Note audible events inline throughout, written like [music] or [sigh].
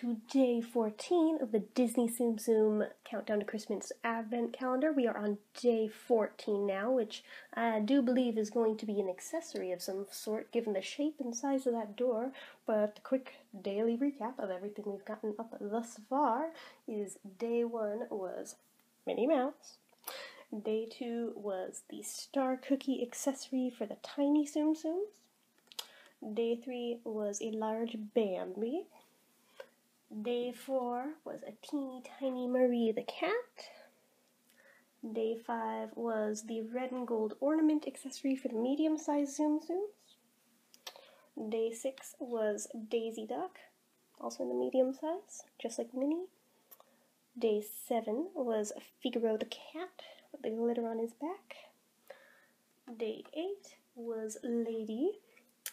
to day 14 of the Disney Tsum Tsum Countdown to Christmas Advent Calendar. We are on day 14 now, which I do believe is going to be an accessory of some sort given the shape and size of that door. But a quick daily recap of everything we've gotten up thus far is day 1 was Minnie Mouse. Day 2 was the Star Cookie accessory for the tiny Tsum Tsums. Day 3 was a large Bambi. Day four was a teeny tiny Marie the cat. Day five was the red and gold ornament accessory for the medium sized Tsum Tsums. Day six was Daisy Duck, also in the medium size, just like Minnie. Day seven was Figaro the cat with the glitter on his back. Day eight was Lady,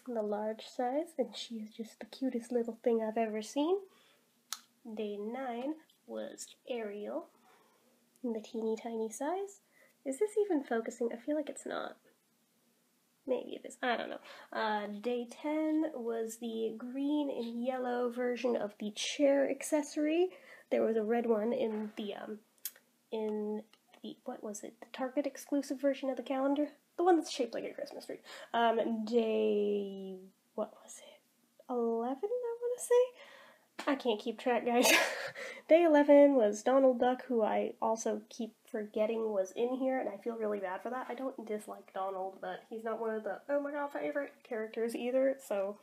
the large size, and she is just the cutest little thing I've ever seen. Day 9 was Ariel in the teeny tiny size. Is this even focusing? I feel like it's not. Maybe it is. I don't know. Uh, day 10 was the green and yellow version of the chair accessory. There was a red one in the, um, in the, what was it? The Target exclusive version of the calendar? The one that's shaped like a Christmas tree. Um, day, what was it? 11, I want to say? I can't keep track, guys. [laughs] Day 11 was Donald Duck, who I also keep forgetting was in here, and I feel really bad for that. I don't dislike Donald, but he's not one of the, oh my god, favorite characters either, so.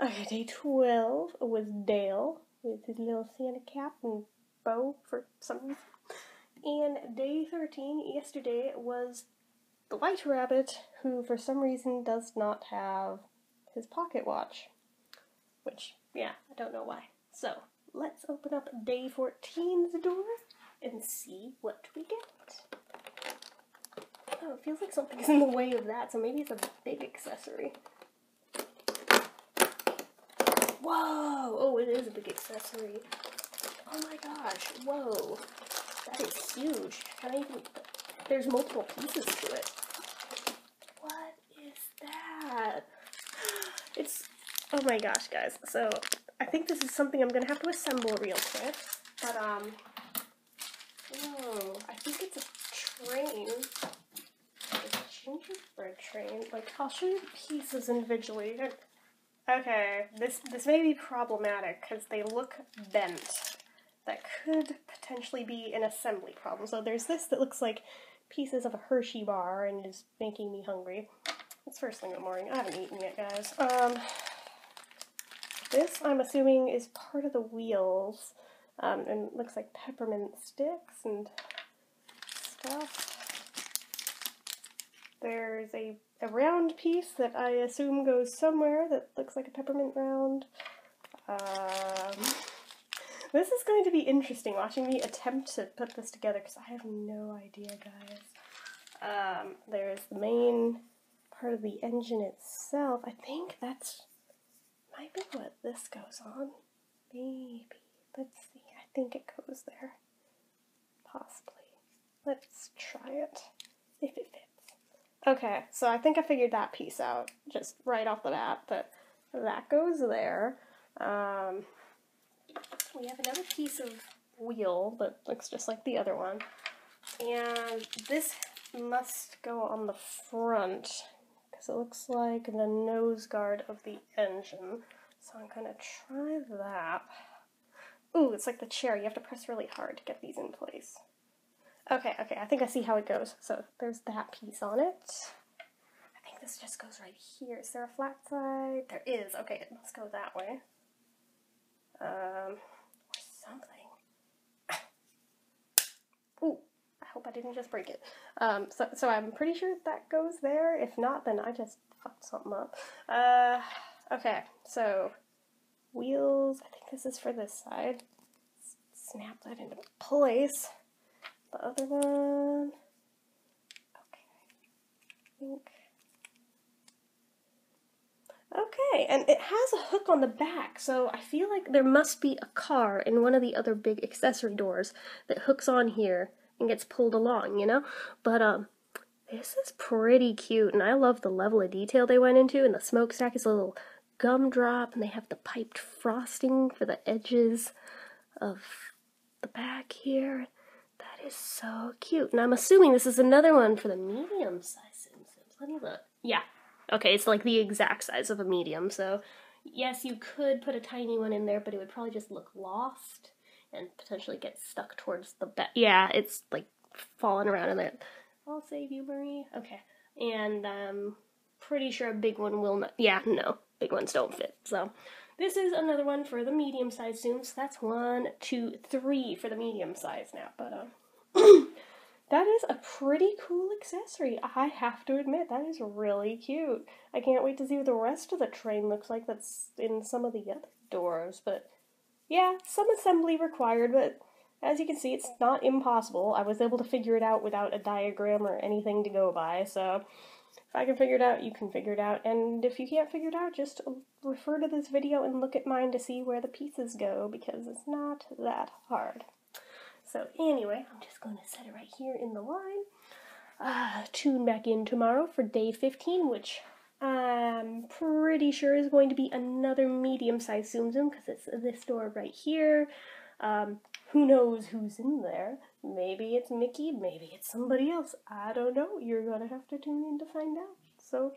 Okay, day 12 was Dale, with his little Santa cap and bow for some reason. And day 13, yesterday, was the White Rabbit, who for some reason does not have his pocket watch. Which yeah, I don't know why. So, let's open up day 14's door and see what we get. Oh, it feels like something's in the way of that, so maybe it's a big accessory. Whoa! Oh, it is a big accessory. Oh my gosh, whoa. That is huge. Can I even... There's multiple pieces to it. What is that? It's Oh my gosh, guys. So, I think this is something I'm going to have to assemble real quick. But, um, oh, I think it's a train. a gingerbread train. Like, I'll show you the pieces individually. Okay, this, this may be problematic because they look bent. That could potentially be an assembly problem. So there's this that looks like pieces of a Hershey bar and is making me hungry. It's first thing in the morning. I haven't eaten yet, guys. Um, this, I'm assuming, is part of the wheels, um, and looks like peppermint sticks and stuff. There's a, a round piece that I assume goes somewhere that looks like a peppermint round. Um, this is going to be interesting watching me attempt to put this together because I have no idea, guys. Um, there's the main part of the engine itself. I think that's might be what this goes on. Maybe. Let's see. I think it goes there. Possibly. Let's try it. If it fits. Okay, so I think I figured that piece out just right off the bat, but that goes there. Um, we have another piece of wheel that looks just like the other one. And this must go on the front it looks like the nose guard of the engine. So I'm to try that. Ooh, it's like the chair. You have to press really hard to get these in place. Okay, okay, I think I see how it goes. So there's that piece on it. I think this just goes right here. Is there a flat side? There is. Okay, it must go that way. Um, or something. Ooh, I hope I didn't just break it. Um, so, so I'm pretty sure that goes there. If not, then I just fucked something up. Uh, okay, so wheels. I think this is for this side. Snap that into place. The other one. Okay. I think. Okay, and it has a hook on the back, so I feel like there must be a car in one of the other big accessory doors that hooks on here and gets pulled along, you know? But, um, this is pretty cute, and I love the level of detail they went into, and the smokestack is a little gumdrop, and they have the piped frosting for the edges of the back here. That is so cute. And I'm assuming this is another one for the medium size Tsums. Let me look. Yeah. Okay, it's like the exact size of a medium, so yes, you could put a tiny one in there, but it would probably just look lost and potentially get stuck towards the back. Yeah, it's like falling around in there. I'll save you, Marie. Okay. And um pretty sure a big one will not. Yeah, no, big ones don't fit. So this is another one for the medium size Tsums. That's one, two, three for the medium size now. But um, [clears throat] that is a pretty cool accessory. I have to admit that is really cute. I can't wait to see what the rest of the train looks like. That's in some of the other doors. But yeah, some assembly required. But as you can see, it's not impossible. I was able to figure it out without a diagram or anything to go by. So if I can figure it out, you can figure it out. And if you can't figure it out, just refer to this video and look at mine to see where the pieces go because it's not that hard. So anyway, I'm just going to set it right here in the line. Uh, tune back in tomorrow for day 15, which I'm pretty sure is going to be another medium-sized Tsum Tsum because it's this door right here. Um, who knows who's in there? Maybe it's Mickey, maybe it's somebody else. I don't know. You're gonna have to tune in to find out. So,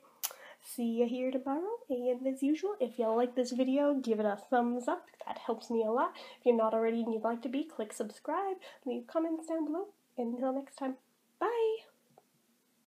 see you here tomorrow. And as usual, if you like this video, give it a thumbs up. That helps me a lot. If you're not already and you'd like to be, click subscribe. Leave comments down below. Until next time, bye!